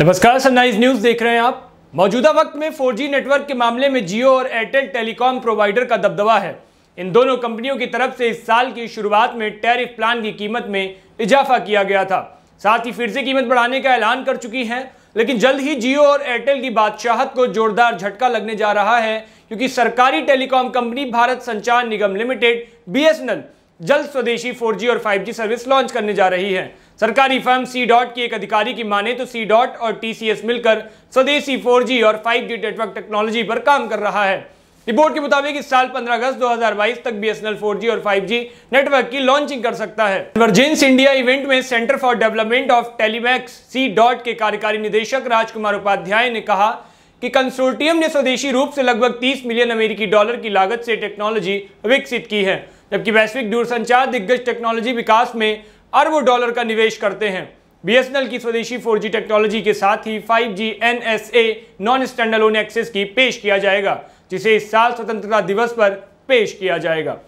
नमस्कार sunrise news देख रहे हैं आप। मौजूदा वक्त में 4G नेटवर्क के मामले में जियो और एयरटेल टेलीकॉम प्रोवाइडर का दबदबा है। इन दोनों कंपनियों की तरफ़ से इस साल की शुरुआत में टैरिफ प्लान की कीमत में इजाफा किया गया था। साथ ही फिर से कीमत बढ़ाने का ऐलान कर चुकी हैं, लेकिन जल्द ही जियो और एयरटेल की बादशाहत को जोरदार झटका लगने जा रहा है, क्योंकि सरकारी टेलीकॉम कंपनी भारत संचार निगम लिमिटेड बीएसएनएल जल्द स्वदेशी 4G और 5G सर्विस लॉन्च करने जा रही है। सरकारी फर्म सी डॉट की एक अधिकारी की माने तो सी डॉट और टीसीएस मिलकर स्वदेशी 4G और 5G नेटवर्क टेक्नोलॉजी पर काम कर रहा है। रिपोर्ट के मुताबिक इस साल 15 अगस्त 2022 तक बीएसएनएल 4G और 5G नेटवर्क की लॉन्चिंग कर सकता है। कन्वर्जेंस इंडिया इवेंट में centre for development of telematics C dot के कार्यकारी निदेशक राजकुमार उपाध्याय ने कहा कि कंसोर्टियम ने स्वदेशी रूप से लगभग 30 मिलियन अमेरिकी डॉलर की लागत से टेक्नोलॉजी विकसित की है। जबकि वैश्विक दूरसंचार, दिग्गज टेक्नोलॉजी विकास में अरबों डॉलर का निवेश करते हैं। बीएसएनएल की स्वदेशी 4G टेक्नोलॉजी के साथ ही 5G NSA non standalone access की पेश किया जाएगा, जिसे इस साल स्वतंत्रता दिवस पर पेश किया जाएगा।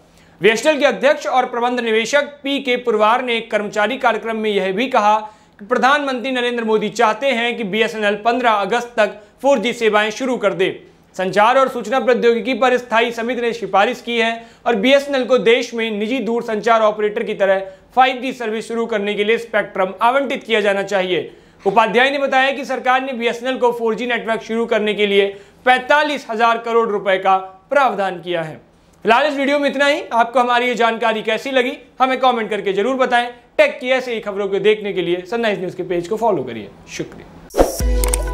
बीएसएनएल के अध्यक्ष और प्रबंध निवेशक पी के पुरवार ने एक कर्मचारी कार्यक्रम में यह भी कहा कि प्रधानमंत्री नरेंद्र मोदी चाहते हैं कि बीएसएनएल 15 अगस्त तक 4G सेवाएँ शुरू कर दे। संचार और सूचना प्रौद्योगिकी पर स्थायी समिति ने सिफारिश की है और बीएसएनएल को देश में निजी दूर संचार ऑपरेटर की तरह 5G सर्विस शुरू करने के लिए स्पेक्ट्रम आवंटित किया जाना चाहिए। उपाध्याय ने बताया कि सरकार ने बीएसएनएल को 4G नेटवर्क शुरू करने के लिए पैंतालीस हज़ार करोड़ रुपए का प्रावधान किया है। फ़िलहाल इस वीडियो में इतना ही। आपको हमारी ये जानकारी कैसी लगी, हमें कमेंट करके ज़रूर बताएँ। टेक की ऐसे ही खबरों को देखने के लिए सनराइज न्यूज़ के पेज को फॉलो करिए। शुक्रिया।